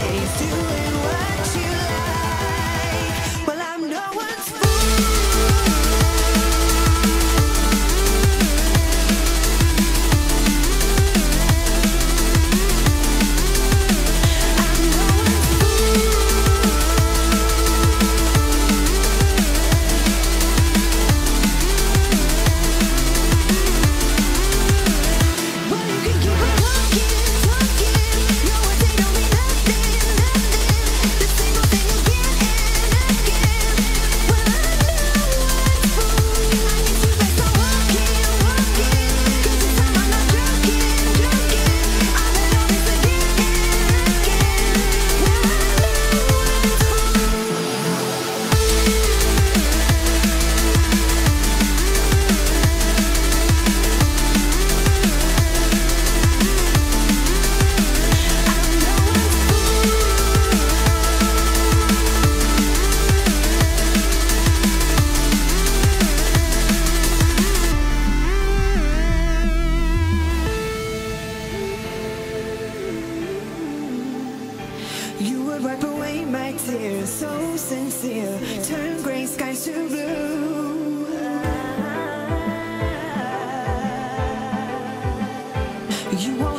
days doing well. wipe away my tears. So sincere. Turn gray skies to blue. You won't